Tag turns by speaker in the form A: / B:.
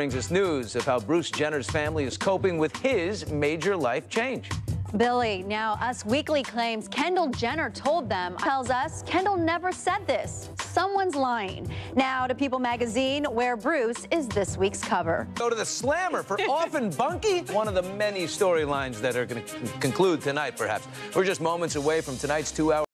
A: brings us news of how Bruce Jenner's family is coping with his major life change.
B: Billy, now Us Weekly claims Kendall Jenner told them, tells us Kendall never said this. Someone's lying. Now to People magazine, where Bruce is this week's cover.
A: Go to the slammer for Often Bunkie, one of the many storylines that are going to conclude tonight, perhaps. We're just moments away from tonight's two hour.